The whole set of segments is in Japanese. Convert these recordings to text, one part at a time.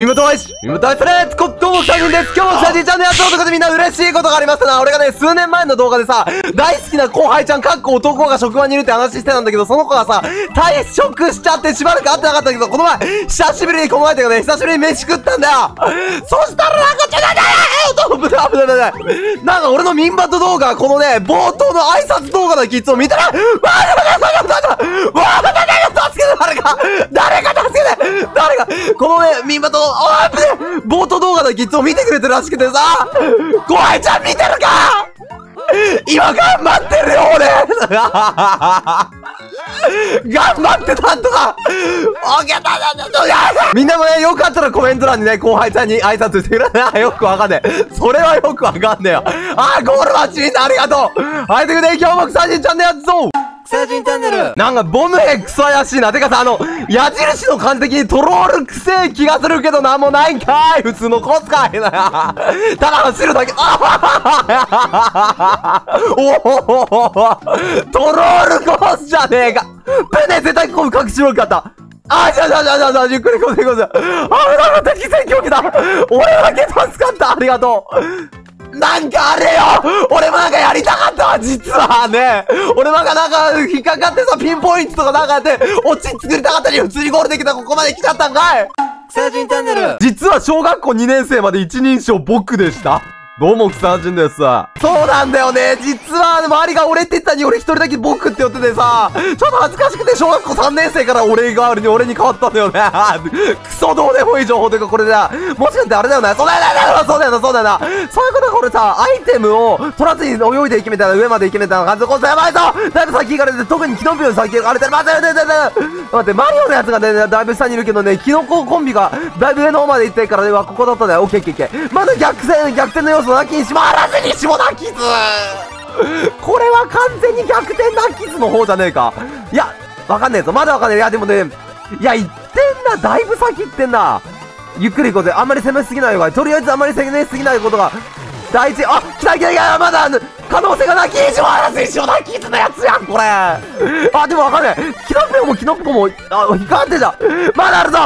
妹愛し妹愛されコットン3人です。今日も写真チャンネルやってるとでみんな嬉しいことがありましたな俺がね、数年前の動画でさ、大好きな後輩ちゃん、かっこ男が職場にいるって話してたんだけど、その子がさ、退職しちゃってしばらく会ってなかったけど、この前、久しぶりにこの前だよね、久しぶりに飯食ったんだよ。そしたらなんかちょっと危ない危ない危ない危ない。なんか俺のミンバット動画、このね、冒頭の挨拶動画のキッズを見たら、わーわーわーわーわーわー助けて誰か誰か助けて誰かこのね、ミンバットの、おい冒頭動画のキッズを見てくれてるらしくてさ、後輩ちゃん見てるか今頑張ってるよ俺頑張ってたんとかオッケーだだだみんなもね、よかったらコメント欄にね、後輩ちゃんに挨拶してくれなよくわかんねえ。それはよくわかんねえよ。あー、ゴールマッチみんなありがとうはい、ということで今日も草人チャンネルやつぞ草人チャンネル。なんか、ボムヘクソ怪しいな。てかさ、あの、矢印の感じ的にトロールくせえ気がするけどなんもないんかい。普通のコースかいな。ただ走るだけ。あ おおトロールコースじゃねえか。船絶対ここ隠しろかった。あ、じゃじゃじゃじゃじゃ、ゆっくりこうでこうで。あ、危なかった、奇跡起きた。俺だけ助かった。ありがとう。なんかあれよ！俺もなんかやりたかったわ実は。ね。俺なんかなんか引っかかってさ、ピンポイントとかなんかやって、オチ作りたかったに普通にゴールできたここまで来ちゃったんかい。草人チャンネル。実は小学校2年生まで一人称僕でした。どうも、草人です。そうなんだよね。実は、周りが俺って言ったのに俺一人だけ僕って言っててさ、ちょっと恥ずかしくて小学校3年生から俺代わりに俺に変わったんだよね。クソどうでもいい情報というかこれだ。もしかしてあれだよね。そうだよな、そうだよな、そうだよな。そういうことがこれさ、アイテムを取らずに泳いでいけみたいな、上まで行けみたいな感じで、これやばいぞだいぶ先行かれて、特にキノピオの先行かれてる。待って待って待って待って、マリオのやつがね、だいぶ下にいるけどね、キノココンビがだいぶ上の方まで行ってからね、ここだったね。オッケーオッケーオッケー。まだ逆転、逆転の要素なきにしまらずにしもなきずこれは完全に逆転なきずの方じゃねえか。いや、わかんねえぞ。まだわかんねえ。いや、でもね、いや、行ってんな。だいぶ先行ってんな。ゆっくり行こうぜ。あんまり攻めすぎない方がいい。とりあえずあんまり攻めすぎないことが大事。あ、来た来た来たまだ、可能性がなきしもあらずにしもなきずのやつやん、これ。あ、でもわかんない。キノピオもキノピオも、あ、引っかかってじゃん。まだあるぞ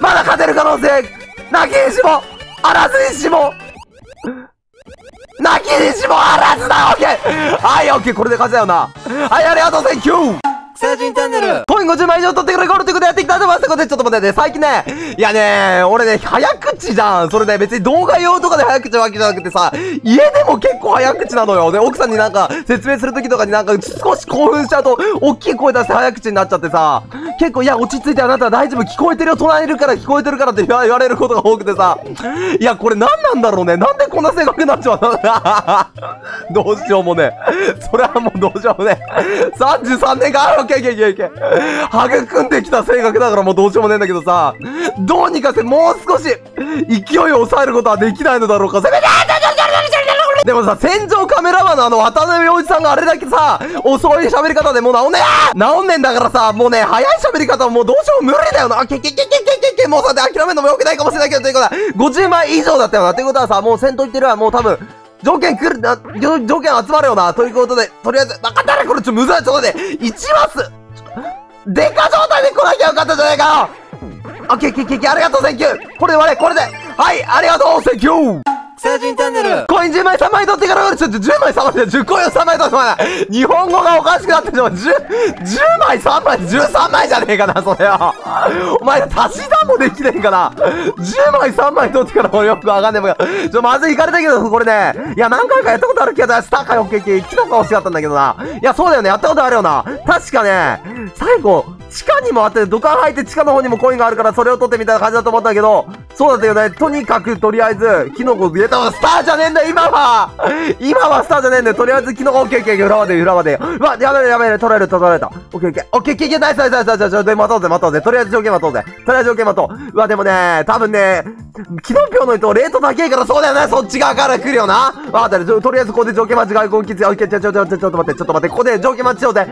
まだ勝てる可能性なきにしもあらずにしもにしもあらずだオッケーはいオッケーこれで勝ちだよな。はいありがとうセンキュー草人チャンネル。コイン50枚以上取ってくれゴールということでやっていきたいと思いますということで、ちょっと待ってね、最近ね、いやね、俺ね、早口じゃん。それね、別に動画用とかで早口なわけじゃなくてさ、家でも結構早口なのよ。で、奥さんになんか説明するときとかになんか少し興奮しちゃうと、大きい声出して早口になっちゃってさ、結構、いや、落ち着いてあなたは大丈夫、聞こえてるよ、隣いるから聞こえてるからって言われることが多くてさ、いや、これ何なんだろうね。なんでこんな性格になっちゃうの？どうしようもね。それはもうどうしようもね。33年間、オッケーオッケーオッケーオッケー。育んできた性格だからもうどうしようもねえんだけどさ、どうにかしてもう少し勢いを抑えることはできないのだろうか。せめてでもさ、戦場カメラマンのあの渡辺陽一さんがあれだけさ、遅い喋り方でもう治んねえ治んねえんだからさ、もうね、早い喋り方はもうどうしようも無理だよな。けけけけけけけ、もうさ、諦めるのも良くないかもしれないけど、ということは、50枚以上だったよな。ということはさ、もう戦闘行ってるわ、もう多分、条件来るな、条件集まるよな。ということで、とりあえず、わかったね、これちょ、むずい。ちょっと待って、1マスデカ状態で来なきゃよかったじゃないかよオッケーオッケーオッケーありがとうセンキューこれで終われこれではいありがとうセンキュー成人チャンネル。コイン10枚3枚取ってからちょっと10枚3枚で10コイン3枚取ってもら日本語がおかしくなってしまう 10, 10枚3枚13枚じゃねえかなそれはお前足し算もできねえかな10枚3枚取ってからもよくわかんねえもんちょまずいかれたけどこれね。いや何回かやったことある気がするスターかよッケーキノコ欲しかったんだけどな。いやそうだよね。やったことあるよな。確かね。最後地下にもあって、土管入って地下の方にもコインがあるからそれを取ってみたいな感じだと思ったけど、そうだったよね。とにかくとりあえず、キノコ入れたのスターじゃねえんだよ、今は 今はスターじゃねえんだよ。とりあえずキノコ、オッケーオッケー、裏まで、裏まで。うわ、やべえやべえ、取られる、取られた。オッケーオッケー、オッケーオッケー、ナイスナイスナイスナイスナイス、で、待とうぜ、待とうぜ。とりあえず条件待とうぜ。とりあえず条件待とう。うわ、でもね、多分ね、キノピオの人、レート高いからそうだよね。そっち側から来るよな。わかった、とりあえずここで条件待ち外交きつい。オッケー、ちょ、ちょ、ちょ、ちょ、ちょっと待って、ちょっと待って。ここで条件待ちしようぜ。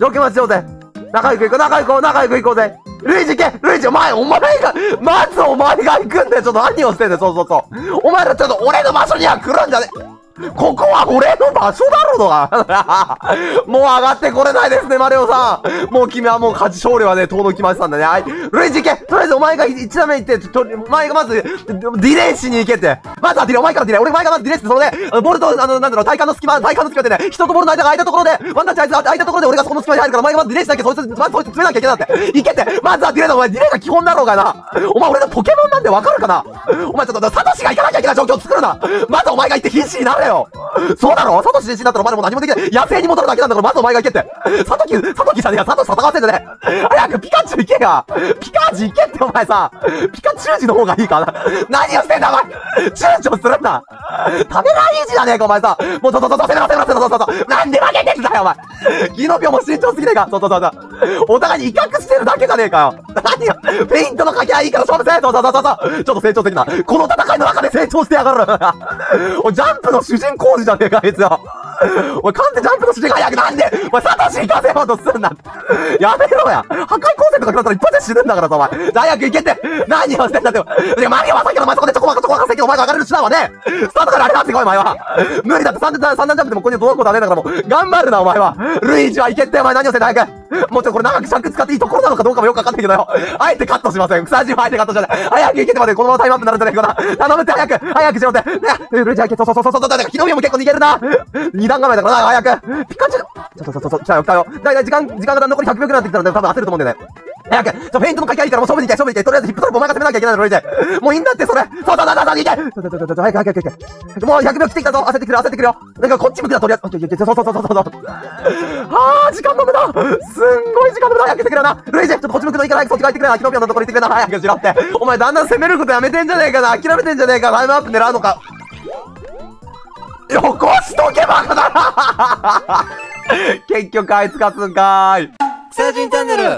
条件待ちしようぜ。仲良く行こう、仲良く行こう、仲良く行こうぜ。ルイジ行けルイジお前、お前が、まずお前が行くんだよ。ちょっと何をしてんだよ、そうそうそう。お前らちょっと俺の場所には来るんじゃねここは俺の場所だろうが もう上がってこれないですね、マリオさん。もう君はもう勝ち勝利はね、遠のきましたんだね。はい。ルイジ行けとりあえずお前が1打目行って、前がまず、ディレイしに行けって。まずはディレイ、お前からディレイ。俺前がまずディレイして、そのね、ボールと、あの、なんだろう、体幹の隙間、体幹の隙間でね、人とボールの間が空いたところで、ワンタッチあいつ空いたところで俺がそこの隙間に入るから、お前がまずディレイしなきゃ、そいつ、まずそいつ詰めなきゃいけないって。行けって。まずはディレイだ、お前、ディレイが基本だろうがな。お前俺のポケモンなんでわかるかなお前ちょっと、サトシが行かなきゃいけない状況を作るな。まずお前が行って必死になれよ。そうだろサトシ自身だったらお前もう何もできない。野生に戻るだけなんだから、まずお前が行けって。サトキ、サトキじゃねえや、サトシ戦わせんじゃねえ。早くピカチュウ行けや。ピカチュウ行けってお前さ。ピカチュウジの方がいいかな。何をしてんだお前躊躇するんだ。食べないじゃねえかお前さ。もうそうそうそう、せめろせめろせめろそうそうそう。なんで負けてんだよお前。キノピオも慎重すぎねえか。そうそうそうそう。お互いに威嚇してるだけじゃねえかよ。何よ。フェイントの掛け合いいから勝負せそうそうそうそう。ちょっと成長的な。この戦いの中で成長してやがる。お、ジャンプの主人公じゃねえか、あいつよ。おい、完全ジャンプの主人公早くなんでお前、サトシ行かせようとすんな。やめろや。破壊光線とか食らったら一発で死ぬんだからさ、お前。早く行けって。何をしてんだって。で、マリオはさっきのお前そこでちょこまかちょこまかせきお前が上がれる手段はね、スタートからあれだってこい、お前は。無理だって三段、三段ジャンプでもここに届くことはねえんだからもう、頑張るな、お前は。ルイージは行けって、お前何をしてんだ、早く。もうちょっとこれ長く尺使っていいところなのかどうかもよくわかんないけどよ。あえてカットしません。草地はあえてカットしません。早く行けてまで、このままタイムアップになるんじゃないかな。頼むって、早く、早くしろって。ね、ルイージは行け、そうそうそうそうそう、昨日も結構逃げるな。二段構えだからな、早く。ピカチュウ。ちょっと、ちょっと、来たよ、来たよ。だいたい時間、時間が残り100秒くらいなってきたので、多分焦ると思うんでね。早く、ちょ、フェイントの掛け合いからもう勝負に行け、勝負に行け。とりあえずヒップトラップお前が攻めなきゃいけないの、ロイジェ。もういいんだって、それ。そうそうそうそう、行け。ちょちょちょちょ、早く早く早く。もう100秒来てきたぞ。焦ってくる、焦ってくるよ。なんかこっち向くな、とりあえず。オッケーオッケー、そうそうそうそうそう。はあ、時間の無駄。すんごい時間の無駄。早くしてくれな。ロイジェ、ちょっとこっち向くのいいから早くそっち帰ってくれな。キノピオのところ行ってくれな。早くしろって。お前だんだん攻めることやめてんじゃねえかな。諦めてんじゃねえか。タイムアップ狙うのか。よこしとけばだ 結局あいつ勝つんかーい。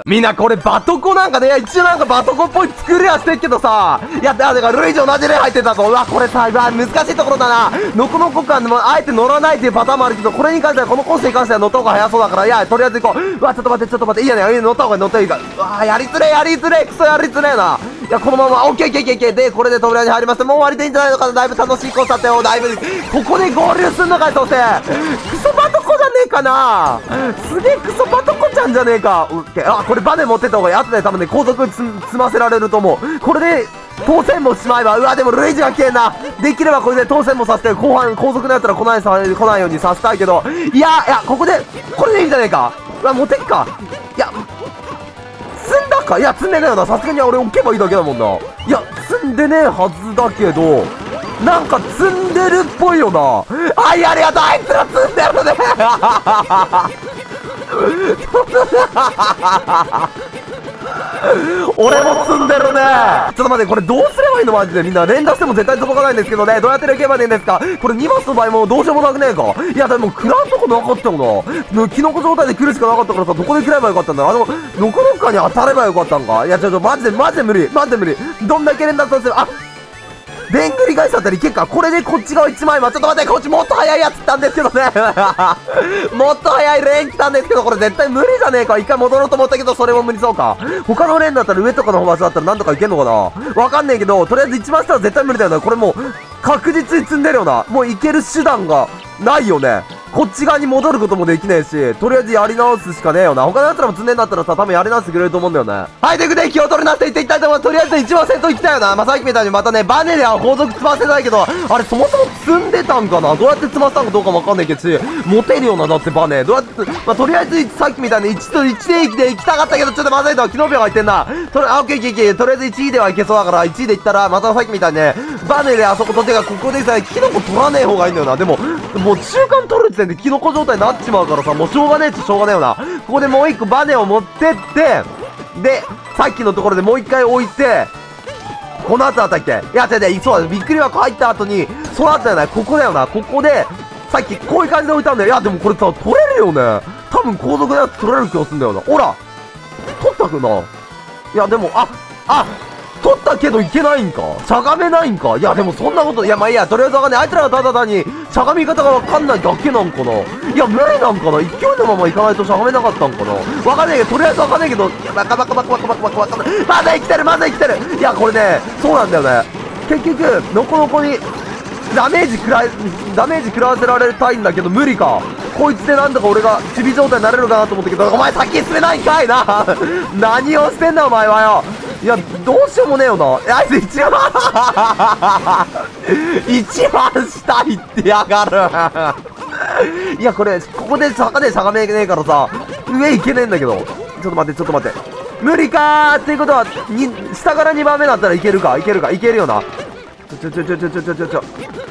みんなこれバトコなんかね、一応なんかバトコっぽい作りはしてっけどさ、いや、だからルイージ同じ例入ってたぞ。うわ、これさ、うわ、難しいところだな。ノコノコ感でも、あえて乗らないっていうパターンもあるけど、これに関しては、このコースに関しては乗った方が早そうだから、いや、とりあえず行こう。うわ、ちょっと待って、ちょっと待って、いいやね、乗った方が乗った方がいいか。うわ、やりづれやりづれクソやりづれな。いや、このまま、オッケーオッケーオッケーで、これで扉に入りました。もう終わりでいいんじゃないのかな。だいぶ楽しいコースだったよ。だいぶ、ここで合流すんのかい、そして。クソバトコえかな。すげえクソバトコちゃんじゃねえか。オッケー。あ、これバネ持ってった方がいい。後で多分ね、高速つ、積ませられると思う。これで、当選もしまえば、うわ、でもルイージが消えんな。できればこれで当選もさせて、後半、後続のやつら来ないさ、来ないようにさせたいけど、いや、いや、ここで、これでいいんじゃねえか。うわ、持っていくか。いや、積んだかいや、積んでねえよな。さすがに俺置けばいいだけだもんな。いや、積んでねえはずだけど、なんか積んでるっぽいよな。あい、ありがとうあいつら積んでるね俺も積んでるねちょっと待って、これどうすればいいの？マジでみんな連打しても絶対届かないんですけどね。どうやっていけばいいんですか？これ2マスの場合もどうしようもなくねえか？いや、でも食らうとこなかったよな。キノコ状態で来るしかなかったからさ、どこで切ればよかったんだ？あの、ノコノコに当たればよかったんか？いや、ちょ、ちょ、マジで、マジで無理。マジで無理。どんだけ連打させる、あでんぐり返しだったり、結果これでこっち側1枚はちょっと待ってこっちもっと早いやつったんですけどね。もっと早いレーン来たんですけどこれ絶対無理じゃねえか一回戻ろうと思ったけどそれも無理そうか。他のレーンだったら上とかの場所だったら何とかいけんのかな？わかんねえけどとりあえず一番下は絶対無理だよなこれもう確実に積んでるよなもういける手段がないよね。こっち側に戻ることもできねえし、とりあえずやり直すしかねえよな。他の奴らも積んでんだったらさ、多分やり直してくれると思うんだよね。はい、ということで気を取りなっていっていきたいと思う。とりあえず一番先頭行きたいよな。まあ、さっきみたいにまたね、バネでは後続積ませないけど、あれそもそも積んでたんかな？どうやって積ませたんかどうかもわかんないけどし、持てるような、だってバネ。どうやって、まあ、とりあえずさっきみたいに1と1で行きで行きたかったけど、ちょっとまずいと、キノピオが言ってんな。とりあ、オッケーオッケーオッケー。とりあえず1位ではいけそうだから、1位で行ったら、またさっきみたいにね、バネであそこ取ってか、ここでさ、キノコ取らねえ方がいいんだよな。でも、もう中間取る時点でキノコ状態になっちまうからさ、もうしょうがねえっちしょうがねえよな。ここでもう一個バネを持ってって、で、さっきのところでもう一回置いて、この後だったっけ？いや、違う違う、そうだ、びっくり枠入った後に、その後じゃない、ここだよな。ここで、さっきこういう感じで置いたんだよ。いや、でもこれさ、取れるよね。多分後続のやつ取れる気がするんだよな。ほら取ったくないや、でも、あ、あ、取ったけどいけないんか？しゃがめないんか？いや、でもそんなこと、いや、まあいいや、とりあえずわかんない。あいつらがただ単に、しゃがみ方がわかんないだけなんかな？いや、無理なんかな？勢いのままいかないとしゃがめなかったんかな？わかんないけど、とりあえずわかんないけど、いや、バカバカバカバカバカバカバカまだ生きてるまだ生きてるいや、これね、そうなんだよね。結局、のこのこに、ダメージ食らい、ダメージ食らわせられたいんだけど無理か。こいつでなんとか俺が守備状態になれるかなと思ったけど、お前先進めないんかいな何をしてんだお前はよいや、どうしようもねえよな。あいつ一番一番下行ってやがるいや、これ、ここで坂でしゃがめねえからさ、上行けねえんだけど。ちょっと待って、ちょっと待って。無理かーっていうことは、下から2番目だったらいけるか？いけるか？いけるよな。ちょちょちょちょちょちょちょちょ。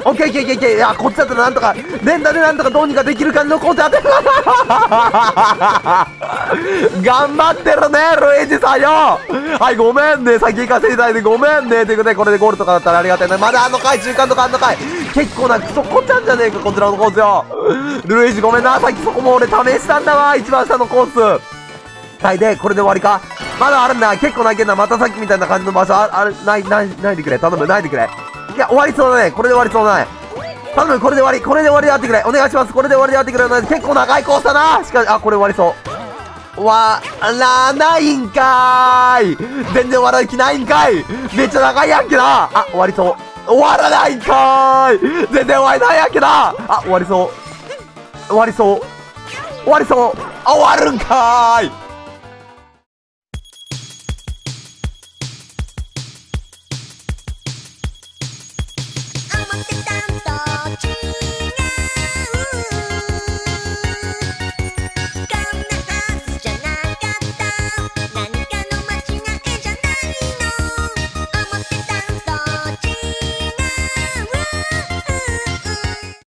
オッケーいけいけいけ。いや、こっちだったらなんとか、連打でなんとかどうにかできる感じの？コース当てる。頑張ってるね、ルイージさんよ。はい、ごめんね。先行かせていただいてごめんね。ということで、これでゴールとかだったらありがたいね。まだあの回、中間とかあんの回。結構なクソこちゃんじゃねえか、こちらのコースよ。ルイージごめんな。さっきそこも俺試したんだわ。一番下のコース。はい、で、これで終わりか？まだあるんだ。結構泣けんな。またさっきみたいな感じの場所ああ、ない、ない、ないでくれ。頼む、ないでくれ。いや、終わりそうだね。これで終わりそうだね。頼む、これで終わり。これで終わりでやってくれ。お願いします。これで終わりでやってくれ。結構長いコースだな。しかし、あ、これ終わりそう。終わらないんかーい。全然終わらない気ないんかい。めっちゃ長いやんけな。あ、終わりそう。終わらないんかーい。全然終わりないやんけな。あ、終わりそう。終わりそう。終わりそう。終わるんかーい。